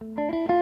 Música